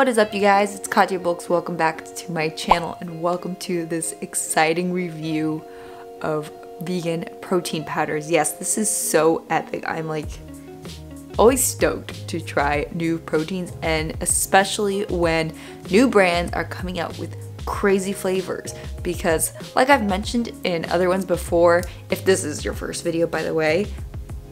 what is up you guys? It's Katia Bulks. Welcome back to my channel and welcome to this exciting review of vegan protein powders. Yes, this is so epic. I'm like always stoked to try new proteins and especially when new brands are coming out with crazy flavors because like I've mentioned in other ones before, if this is your first video by the way,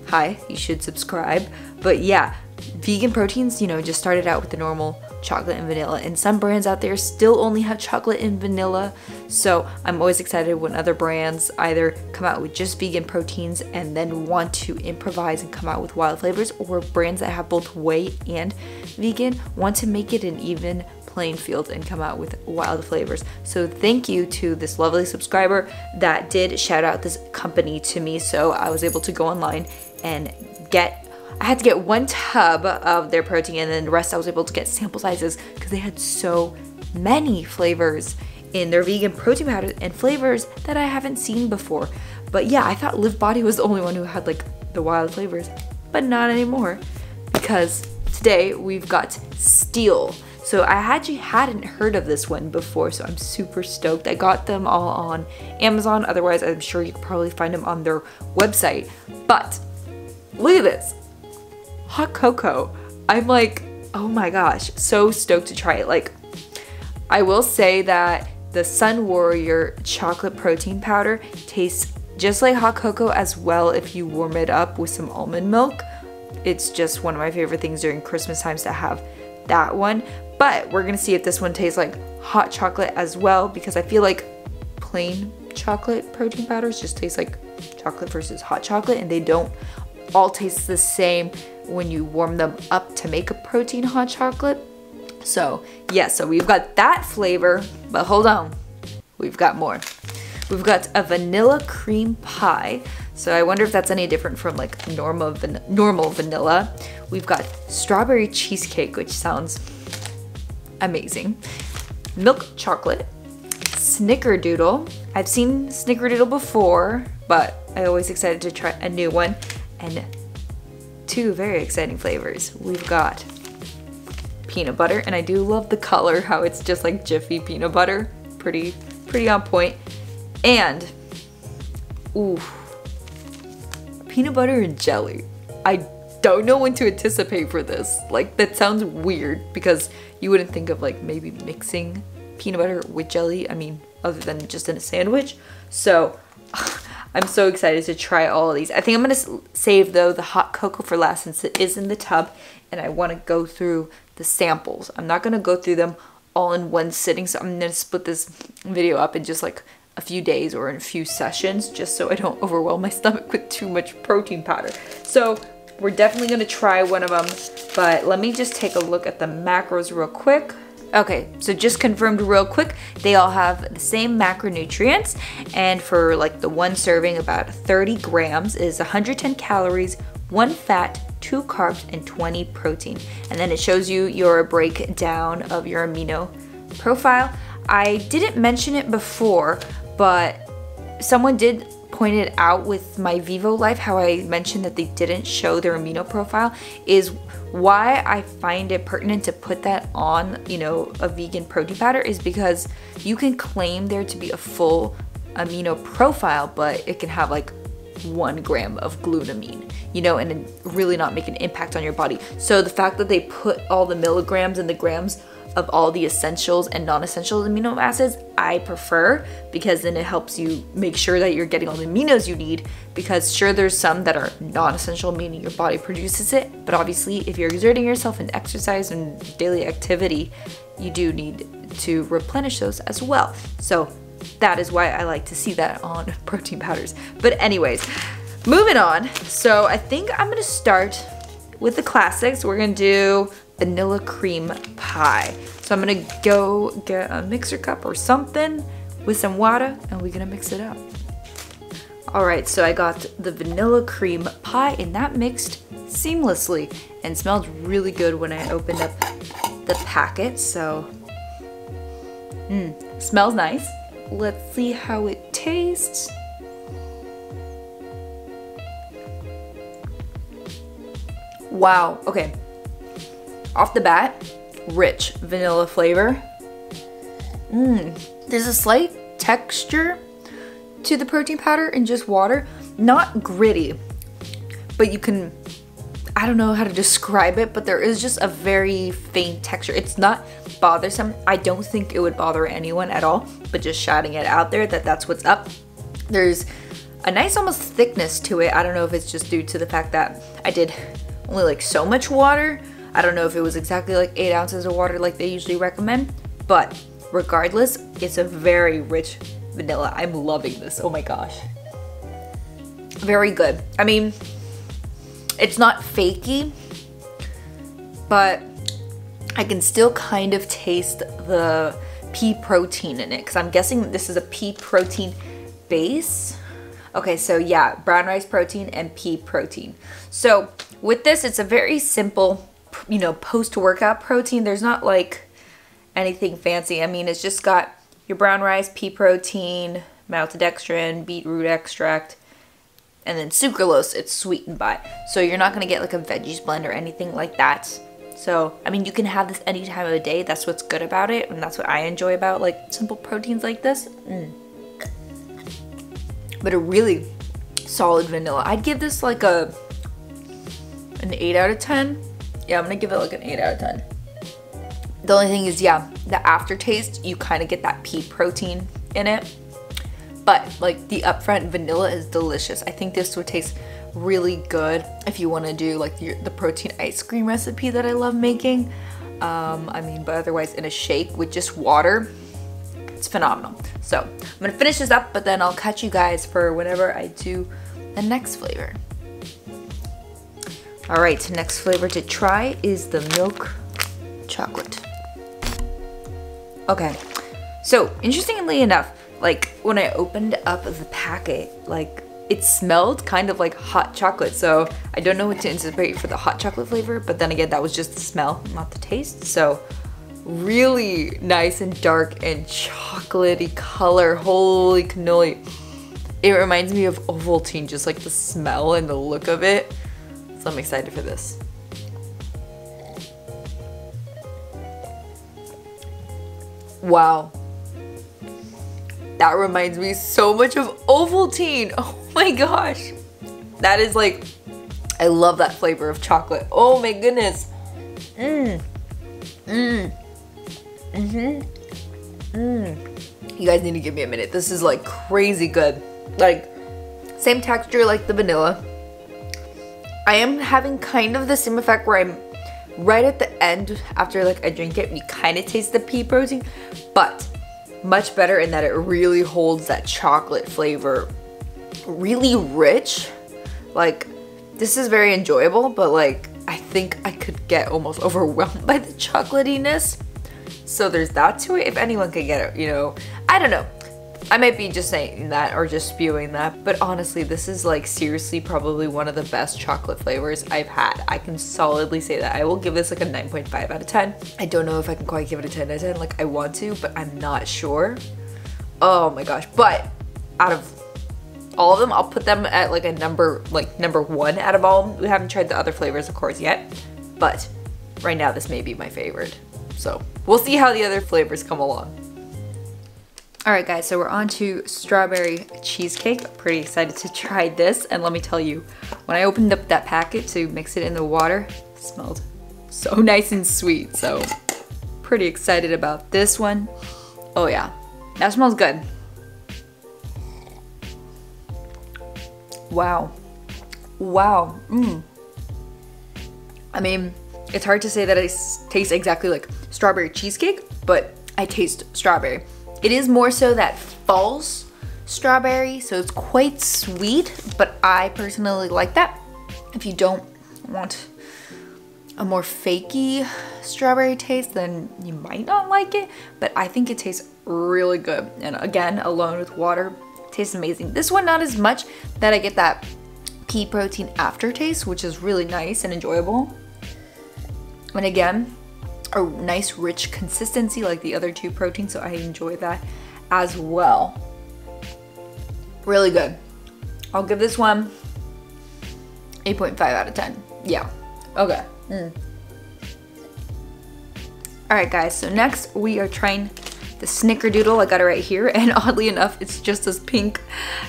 hi, you should subscribe. But yeah, vegan proteins, you know, just started out with the normal chocolate and vanilla and some brands out there still only have chocolate and vanilla so I'm always excited when other brands either come out with just vegan proteins and then want to improvise and come out with wild flavors or brands that have both whey and vegan want to make it an even playing field and come out with wild flavors. So thank you to this lovely subscriber that did shout out this company to me so I was able to go online and get I had to get one tub of their protein and then the rest I was able to get sample sizes because they had so many flavors in their vegan protein powders and flavors that I haven't seen before. But yeah, I thought Liv Body was the only one who had like the wild flavors, but not anymore because today we've got Steel. So I actually hadn't heard of this one before, so I'm super stoked. I got them all on Amazon, otherwise I'm sure you could probably find them on their website. But look at this hot cocoa. I'm like, oh my gosh, so stoked to try it. Like, I will say that the Sunwarrior chocolate protein powder tastes just like hot cocoa as well if you warm it up with some almond milk. It's just one of my favorite things during Christmas times to have that one. But we're gonna see if this one tastes like hot chocolate as well because I feel like plain chocolate protein powders just taste like chocolate versus hot chocolate and they don't all taste the same when you warm them up to make a protein hot chocolate. So yeah, so we've got that flavor, but hold on, we've got more. We've got a vanilla cream pie. So I wonder if that's any different from like normal, van normal vanilla. We've got strawberry cheesecake, which sounds amazing. Milk chocolate, snickerdoodle. I've seen snickerdoodle before, but I always excited to try a new one. And two very exciting flavors. We've got peanut butter, and I do love the color, how it's just like Jiffy peanut butter. Pretty, pretty on point. And, ooh, peanut butter and jelly. I don't know when to anticipate for this. Like, that sounds weird because you wouldn't think of like maybe mixing peanut butter with jelly. I mean, other than just in a sandwich. So, I'm so excited to try all of these. I think I'm going to save though the hot cocoa for last since it is in the tub and I want to go through the samples. I'm not going to go through them all in one sitting so I'm going to split this video up in just like a few days or in a few sessions just so I don't overwhelm my stomach with too much protein powder. So we're definitely going to try one of them but let me just take a look at the macros real quick. Okay, so just confirmed real quick, they all have the same macronutrients and for like the one serving about 30 grams is 110 calories, one fat, two carbs, and 20 protein. And then it shows you your breakdown of your amino profile. I didn't mention it before, but someone did point it out with my Vivo Life, how I mentioned that they didn't show their amino profile, is why I find it pertinent to put that on, you know, a vegan protein powder is because you can claim there to be a full amino profile, but it can have like one gram of glutamine, you know, and really not make an impact on your body. So the fact that they put all the milligrams and the grams of all the essentials and non-essential amino acids I prefer because then it helps you make sure that you're getting all the aminos you need because sure there's some that are non-essential meaning your body produces it but obviously if you're exerting yourself in exercise and daily activity you do need to replenish those as well. So that is why I like to see that on protein powders. But anyways moving on. So I think I'm gonna start with the classics. We're gonna do vanilla cream pie. So I'm gonna go get a mixer cup or something with some water and we're gonna mix it up. All right, so I got the vanilla cream pie and that mixed seamlessly and smelled really good when I opened up the packet. So, mmm, smells nice. Let's see how it tastes. Wow, okay, off the bat, rich vanilla flavor. Mmm. There's a slight texture to the protein powder in just water. Not gritty, but you can, I don't know how to describe it, but there is just a very faint texture. It's not bothersome. I don't think it would bother anyone at all, but just shouting it out there that that's what's up. There's a nice almost thickness to it. I don't know if it's just due to the fact that I did only like so much water. I don't know if it was exactly like eight ounces of water like they usually recommend, but regardless, it's a very rich vanilla. I'm loving this, oh my gosh. Very good. I mean, it's not fakey, but I can still kind of taste the pea protein in it because I'm guessing this is a pea protein base. Okay, so yeah, brown rice protein and pea protein. So with this, it's a very simple, you know, post-workout protein. There's not like anything fancy. I mean, it's just got your brown rice, pea protein, maltodextrin, beetroot extract, and then sucralose it's sweetened by. So you're not gonna get like a veggies blend or anything like that. So, I mean, you can have this any time of the day. That's what's good about it, and that's what I enjoy about like simple proteins like this. Mm. But a really solid vanilla. I'd give this like a an 8 out of 10. Yeah, I'm gonna give it like an 8 out of 10. The only thing is, yeah, the aftertaste, you kind of get that pea protein in it. But like the upfront vanilla is delicious. I think this would taste really good if you want to do like the, the, protein ice cream recipe that I love making. Um, I mean, but otherwise in a shake with just water, it's phenomenal. So I'm gonna finish this up, but then I'll catch you guys for whenever I do the next flavor. All right, next flavor to try is the milk chocolate. Okay, so interestingly enough, like when I opened up the packet, like it smelled kind of like hot chocolate. So I don't know what to anticipate for the hot chocolate flavor, but then again, that was just the smell, not the taste. So really nice and dark and chocolatey color. Holy cannoli. It reminds me of Ovaltine, just like the smell and the look of it. So I'm excited for this. Wow. That reminds me so much of Ovaltine. Oh my gosh. That is like, I love that flavor of chocolate. Oh my goodness. Mmm. Mmm. Mm-hmm. Mmm. You guys need to give me a minute. This is like crazy good. Like, same texture like the vanilla. I am having kind of the same effect where I'm right at the end after like I drink it, we kind of taste the pea protein, but much better in that it really holds that chocolate flavor really rich. Like this is very enjoyable, but like I think I could get almost overwhelmed by the chocolatiness. So there's that to it. If anyone could get it, you know, I don't know. I might be just saying that or just spewing that, but honestly, this is like seriously probably one of the best chocolate flavors I've had. I can solidly say that. I will give this like a 9.5 out of 10. I don't know if I can quite give it a 10 out of 10 like I want to, but I'm not sure. Oh my gosh, but out of all of them, I'll put them at like a number, like number one out of all. We haven't tried the other flavors, of course, yet, but right now this may be my favorite. So we'll see how the other flavors come along. Alright guys, so we're on to strawberry cheesecake. Pretty excited to try this and let me tell you, when I opened up that packet to mix it in the water, it smelled so nice and sweet. So pretty excited about this one. Oh yeah, that smells good. Wow. Wow. Mmm. I mean, it's hard to say that it tastes exactly like strawberry cheesecake, but I taste strawberry. It is more so that false strawberry, so it's quite sweet, but I personally like that. If you don't want a more fakey strawberry taste, then you might not like it, but I think it tastes really good. And again, alone with water, tastes amazing. This one, not as much that I get that pea protein aftertaste, which is really nice and enjoyable. And again, a nice rich consistency like the other two proteins, so I enjoy that as well. Really good. I'll give this one 8.5 out of 10. Yeah. Okay. Mm. All right, guys, so next we are trying the snickerdoodle. I got it right here, and oddly enough, it's just as pink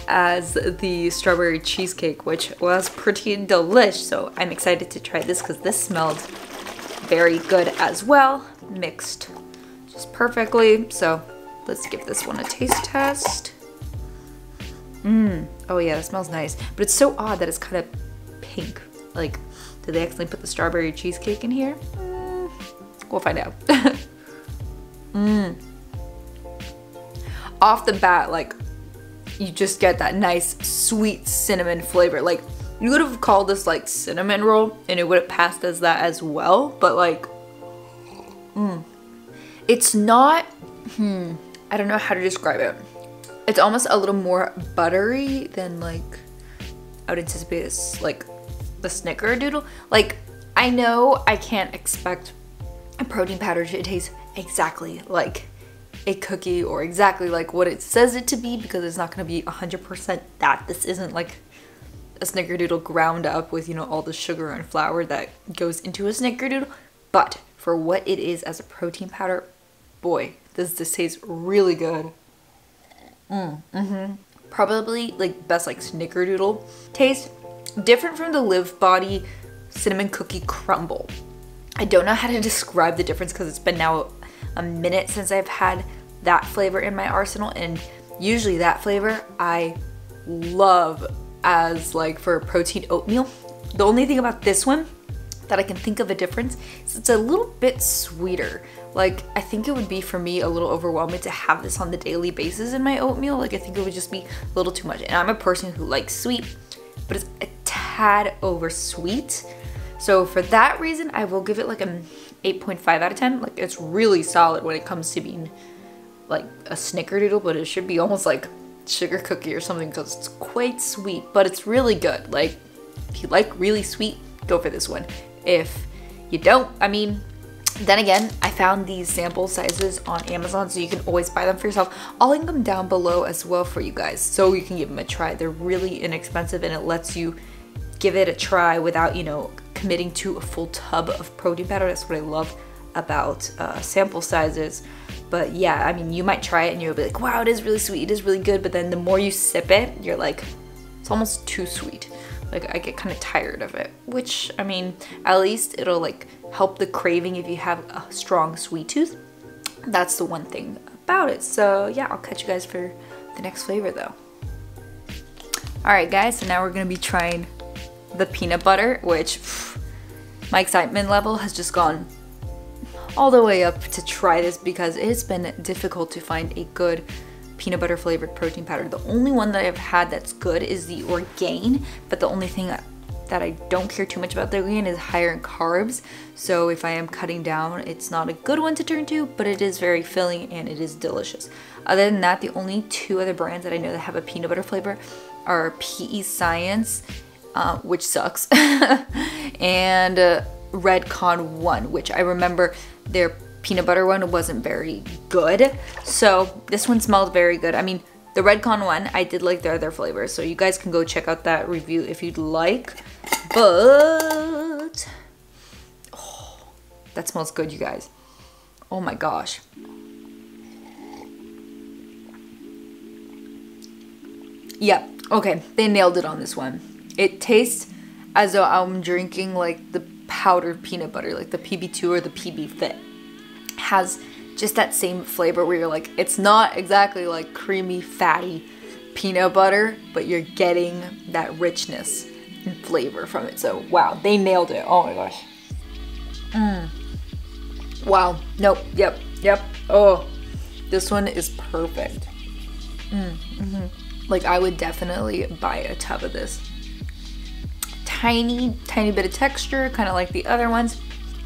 as the strawberry cheesecake, which was pretty delish. So I'm excited to try this because this smelled very good as well, mixed just perfectly. So let's give this one a taste test. Mmm, oh yeah, that smells nice. But it's so odd that it's kind of pink. Like, did they actually put the strawberry cheesecake in here? Mm, we'll find out. Mmm off the bat, like, you just get that nice sweet cinnamon flavor. Like, you would have called this like cinnamon roll and it would have passed as that as well, but like, mm, it's not, hmm, I don't know how to describe it. It's almost a little more buttery than like, I would anticipate it's like the snickerdoodle. Like, I know I can't expect a protein powder to taste exactly like a cookie or exactly like what it says it to be because it's not going to be 100% that. This isn't like a snickerdoodle ground up with, you know, all the sugar and flour that goes into a snickerdoodle. But for what it is as a protein powder, boy, does this taste really good. Mm, mm-hmm. Probably like best like snickerdoodle taste. Different from the Liv Body cinnamon cookie crumble. I don't know how to describe the difference because it's been now a minute since I've had that flavor in my arsenal and usually that flavor I love as like for protein oatmeal. The only thing about this one that I can think of a difference is it's a little bit sweeter. Like I think it would be for me a little overwhelming to have this on the daily basis in my oatmeal. Like I think it would just be a little too much. And I'm a person who likes sweet, but it's a tad over sweet. So for that reason, I will give it like an 8.5 out of 10. Like it's really solid when it comes to being like a snickerdoodle, but it should be almost like sugar cookie or something because it's quite sweet, but it's really good. Like if you like really sweet, go for this one. If you don't, I mean, then again, I found these sample sizes on Amazon, so you can always buy them for yourself. I'll link them down below as well for you guys, so you can give them a try. They're really inexpensive and it lets you give it a try without, you know, committing to a full tub of protein powder. That's what I love about uh, sample sizes. But yeah, I mean, you might try it and you'll be like, wow, it is really sweet, it is really good. But then the more you sip it, you're like, it's almost too sweet. Like I get kind of tired of it, which I mean, at least it'll like help the craving if you have a strong sweet tooth. That's the one thing about it. So yeah, I'll catch you guys for the next flavor though. All right guys, so now we're gonna be trying the peanut butter, which pff, my excitement level has just gone all the way up to try this because it's been difficult to find a good peanut butter flavored protein powder. The only one that I've had that's good is the Orgain, but the only thing that, that I don't care too much about the Orgain is higher in carbs. So if I am cutting down, it's not a good one to turn to, but it is very filling and it is delicious. Other than that, the only two other brands that I know that have a peanut butter flavor are PE Science uh, which sucks, and uh, Redcon 1, which I remember their peanut butter one wasn't very good. So this one smelled very good. I mean, the Redcon one, I did like their other flavors, so you guys can go check out that review if you'd like. But, oh, that smells good, you guys. Oh my gosh. Yep, okay, they nailed it on this one. It tastes as though I'm drinking like the powdered peanut butter, like the PB2 or the PB Fit. Has just that same flavor where you're like, it's not exactly like creamy, fatty peanut butter, but you're getting that richness and flavor from it. So wow, they nailed it. Oh my gosh. Mm. Wow. Nope. Yep. Yep. Oh, this one is perfect. Mm. Mm -hmm. Like I would definitely buy a tub of this tiny, tiny bit of texture, kind of like the other ones.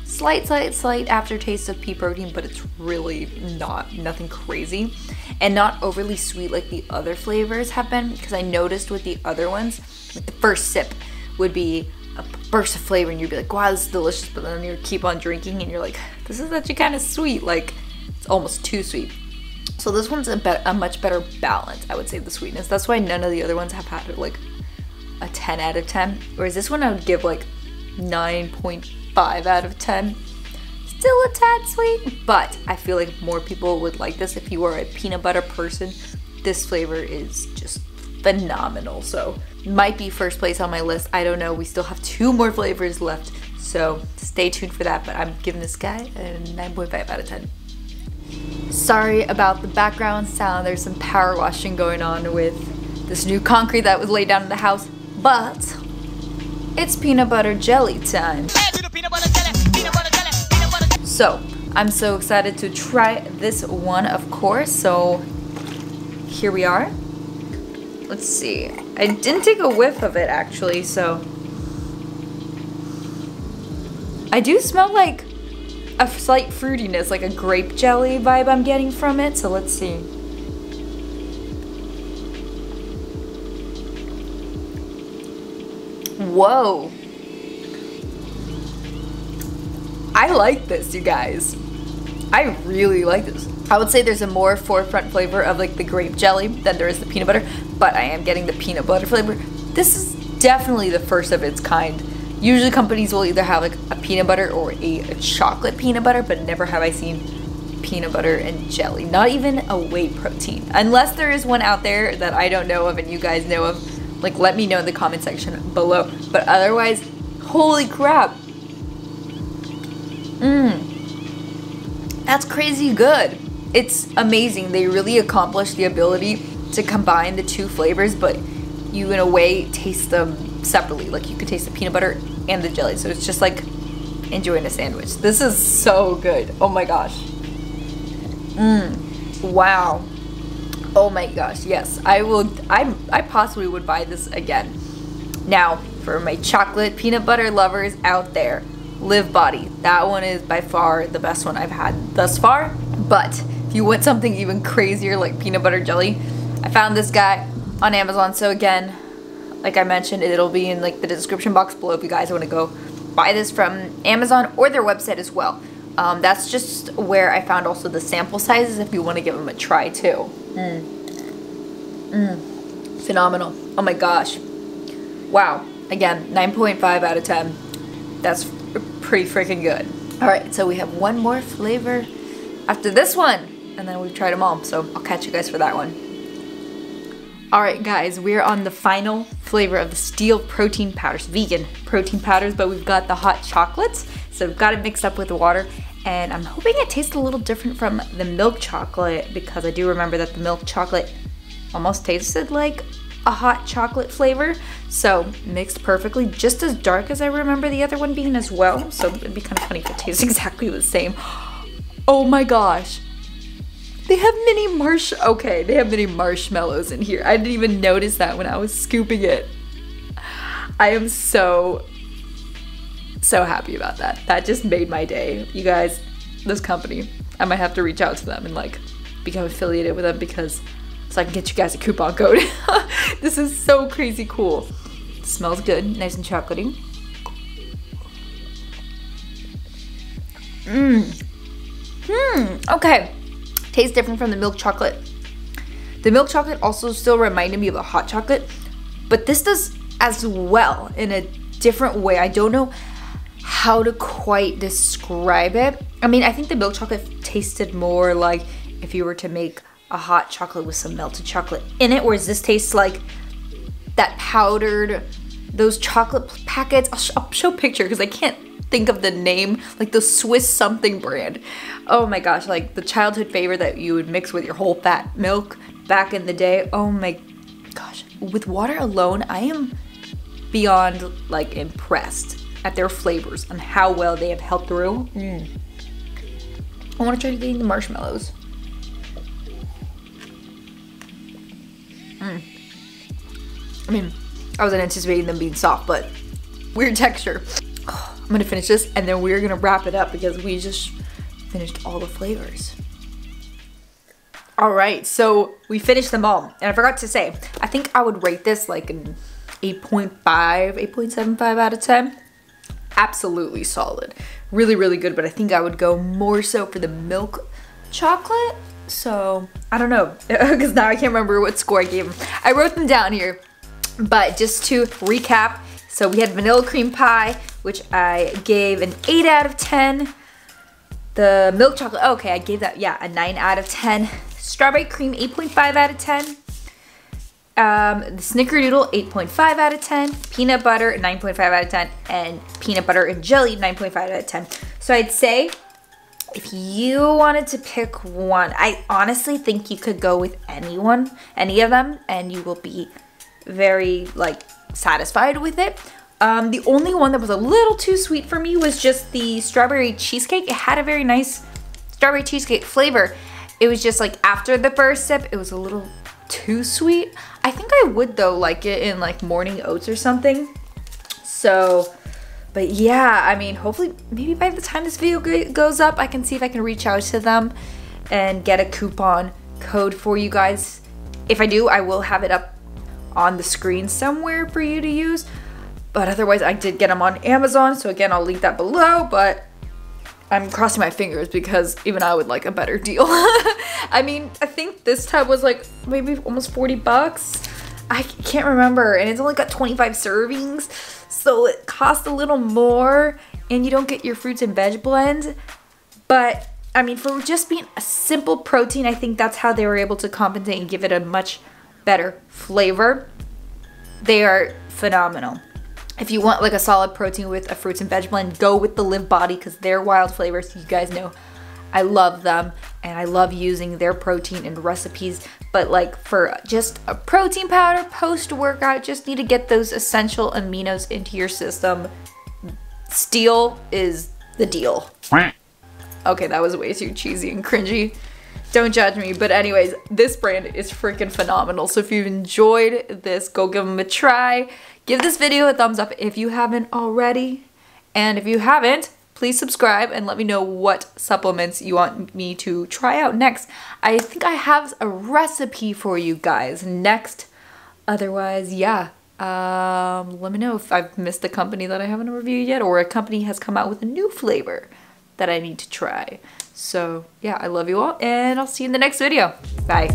Slight, slight, slight aftertaste of pea protein, but it's really not, nothing crazy. And not overly sweet like the other flavors have been, because I noticed with the other ones, like the first sip would be a burst of flavor and you'd be like, wow, this is delicious, but then you keep on drinking and you're like, this is actually kind of sweet, like it's almost too sweet. So this one's a, a much better balance, I would say, the sweetness. That's why none of the other ones have had like a 10 out of 10. Whereas this one I would give like 9.5 out of 10. Still a tad sweet, but I feel like more people would like this if you are a peanut butter person. This flavor is just phenomenal. So might be first place on my list. I don't know. We still have two more flavors left. So stay tuned for that. But I'm giving this guy a 9.5 out of 10. Sorry about the background sound. There's some power washing going on with this new concrete that was laid down in the house. But it's peanut butter jelly time. So I'm so excited to try this one, of course. So here we are. Let's see. I didn't take a whiff of it actually, so. I do smell like a slight fruitiness, like a grape jelly vibe I'm getting from it, so let's see. Whoa. I like this, you guys. I really like this. I would say there's a more forefront flavor of like the grape jelly than there is the peanut butter, but I am getting the peanut butter flavor. This is definitely the first of its kind. Usually companies will either have like a peanut butter or a, chocolate peanut butter, but never have I seen peanut butter and jelly. Not even a whey protein. Unless there is one out there that I don't know of and you guys know of, like let me know in the comment section below. But otherwise, holy crap. Mmm. That's crazy good it's amazing. They really accomplished the ability to combine the two flavors, but you in a way taste them separately. Like you could taste the peanut butter and the jelly. So it's just like enjoying a sandwich. This is so good. Oh my gosh. Mmm. Wow. Oh my gosh. Yes. I will I I possibly would buy this again. Now, for my chocolate peanut butter lovers out there, Liv Body. That one is by far the best one I've had thus far. But if you want something even crazier like peanut butter jelly, I found this guy on Amazon. So again, like I mentioned, it'll be in like the description box below if you guys want to go buy this from Amazon or their website as well. Um, that's just where I found also the sample sizes if you want to give them a try too. Mm. Mm. Phenomenal. Oh my gosh. Wow. Again, 9.5 out of 10. That's pretty freaking good. All right, so we have one more flavor after this one and then we've tried them all. So I'll catch you guys for that one. Alright guys, we're on the final flavor of the Steel protein powders, vegan protein powders, but we've got the hot chocolates. So we've got it mixed up with the water and I'm hoping it tastes a little different from the milk chocolate because I do remember that the milk chocolate almost tasted like a hot chocolate flavor. So mixed perfectly, just as dark as I remember the other one being as well. So it'd be kind of funny if it tastes exactly the same. Oh my gosh, they have mini marsh- okay, they have mini marshmallows in here. I didn't even notice that when I was scooping it. I am so, so happy about that. That just made my day. You guys, this company, I might have to reach out to them and like become affiliated with them because so I can get you guys a coupon code. this is so crazy cool. smells good, nice and chocolatey. Mmm. Hmm, okay tastes different from the milk chocolate. The milk chocolate also still reminded me of a hot chocolate, but this does as well in a different way. I don't know how to quite describe it. I mean, I think the milk chocolate tasted more like if you were to make a hot chocolate with some melted chocolate in it, whereas this tastes like that powdered, those chocolate packets. I'll, sh I'll show picture because I can't think of the name, like the Swiss something brand. Oh my gosh, like the childhood favorite that you would mix with your whole fat milk back in the day. Oh my gosh, with water alone, I am beyond like impressed at their flavors and how well they have held through. Mm. I want to try getting the marshmallows. Mm. I mean, I wasn't anticipating them being soft, but weird texture. I'm gonna finish this and then we're gonna wrap it up because we just finished all the flavors. All right, so we finished them all. And I forgot to say, I think I would rate this like an 8.5, 8.75 out of 10. Absolutely solid. Really, really good, but I think I would go more so for the milk chocolate. So, I don't know, because now I can't remember what score I gave them. I wrote them down here, but just to recap, so we had vanilla cream pie, which I gave an 8 out of 10. The milk chocolate, okay, I gave that, yeah, a 9 out of 10. Strawberry cream, 8.5 out of 10. Um, the Snickerdoodle, 8.5 out of 10. Peanut butter, 9.5 out of 10. And peanut butter and jelly, 9.5 out of 10. So I'd say if you wanted to pick one, I honestly think you could go with anyone, any of them, and you will be very like satisfied with it. Um, the only one that was a little too sweet for me was just the strawberry cheesecake. It had a very nice strawberry cheesecake flavor. It was just like after the first sip, it was a little too sweet. I think I would though like it in like morning oats or something. So, but yeah, I mean, hopefully maybe by the time this video goes up, I can see if I can reach out to them and get a coupon code for you guys. If I do, I will have it up on the screen somewhere for you to use. But otherwise, I did get them on Amazon. So again, I'll link that below. But I'm crossing my fingers because even I would like a better deal. I mean, I think this tub was like maybe almost 40 bucks. I can't remember. And it's only got 25 servings. So it costs a little more. And you don't get your fruits and veg blend. But I mean, for just being a simple protein, I think that's how they were able to compensate and give it a much better flavor. They are phenomenal. If you want like a solid protein with a fruits and veg blend, go with the Liv Body because they're wild flavors. You guys know I love them and I love using their protein in recipes. But like for just a protein powder post workout, just need to get those essential aminos into your system. Steel is the deal. Okay, that was way too cheesy and cringy. Don't judge me. But anyways, this brand is freaking phenomenal. So if you've enjoyed this, go give them a try. Give this video a thumbs up if you haven't already. And if you haven't, please subscribe and let me know what supplements you want me to try out next. I think I have a recipe for you guys next. Otherwise, yeah. Um, let me know if I've missed a company that I haven't reviewed yet or a company has come out with a new flavor that I need to try. So yeah, I love you all and I'll see you in the next video. Bye.